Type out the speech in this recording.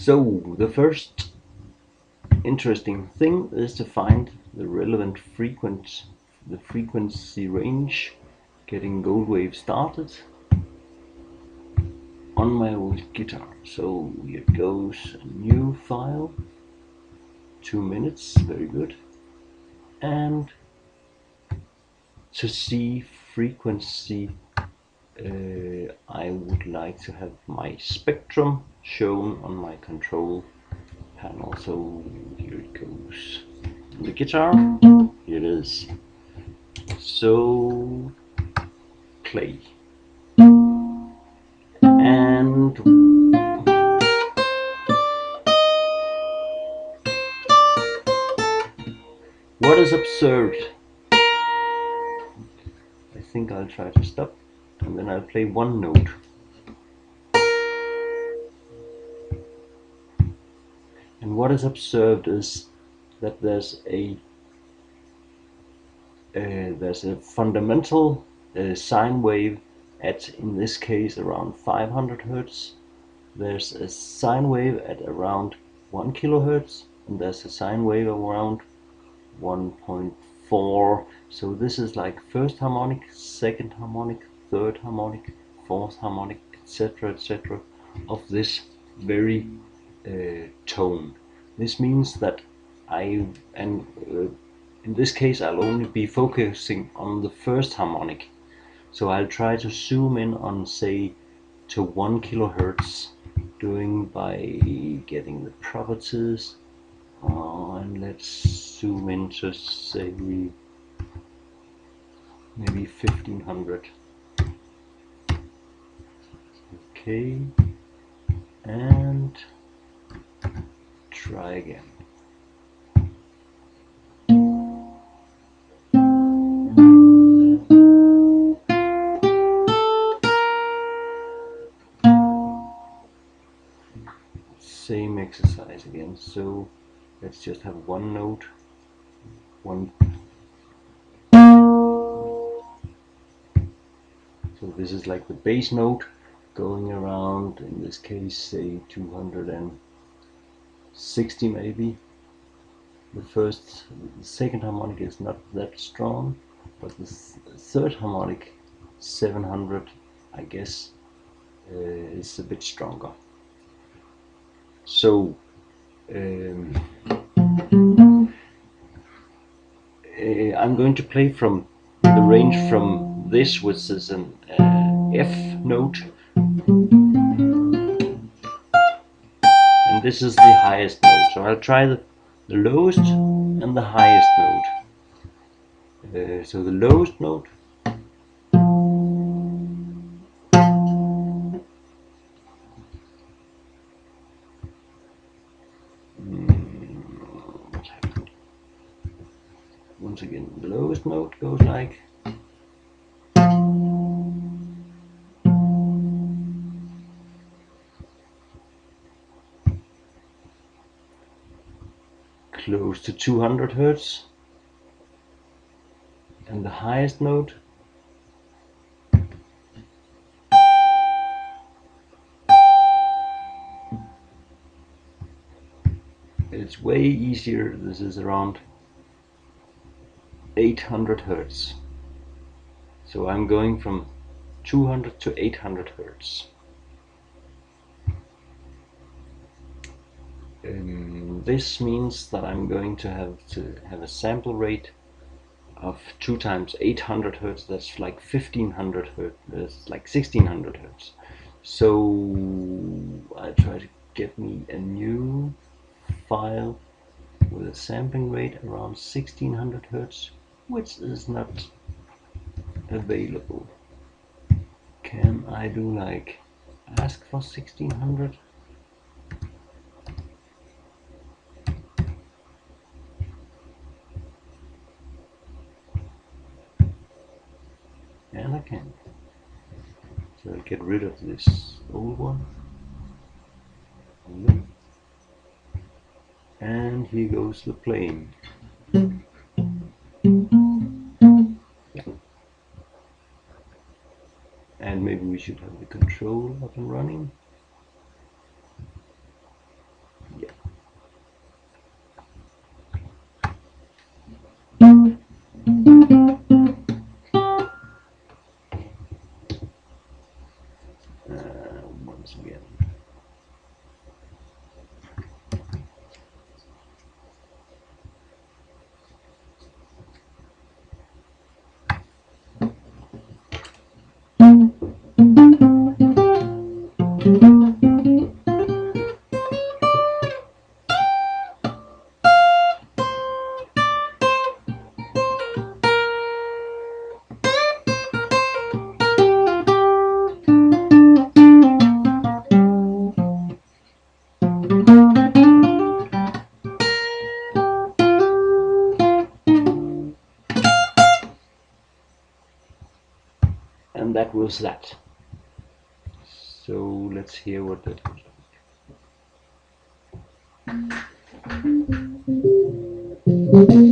So the first interesting thing is to find the relevant frequency, the frequency range, getting GoldWave started on my old guitar. So here goes a new file, two minutes, very good. And to see frequency, uh, I would like to have my spectrum shown on my control panel. So here it goes. The guitar, here it is. So play. And what is observed? I think I'll try to stop and then I'll play one note. And what is observed is that there's a uh, there's a fundamental uh, sine wave at in this case around 500 hertz. There's a sine wave at around 1 kilohertz and there's a sine wave around 1.4 so this is like first harmonic second harmonic third harmonic fourth harmonic etc etc of this very uh, tone. This means that I and uh, in this case I'll only be focusing on the first harmonic. So I'll try to zoom in on say to 1 kilohertz doing by getting the properties. Uh, and let's zoom in to say maybe 1500 okay. And try again. Same exercise again. So let's just have one note. One. So this is like the bass note going around in this case say 260 maybe. The first the second harmonic is not that strong but the third harmonic 700 I guess uh, is a bit stronger. So um, uh, I'm going to play from the range from this which is an uh, F note this is the highest note. So I'll try the, the lowest and the highest note. Uh, so the lowest note. Once again the lowest note goes like close to 200 hertz. And the highest note. It's way easier. This is around 800 hertz. So I'm going from 200 to 800 hertz. Um, this means that I'm going to have to have a sample rate of 2 times 800 hertz that's like 1500 hertz that's like 1600 hertz. So I try to get me a new file with a sampling rate around 1600 hertz which is not available. Can I do like ask for 1600 and I can. So I get rid of this old one. And here goes the plane. And maybe we should have the control up and running and that was that. So let's hear what that was like. Mm-hmm.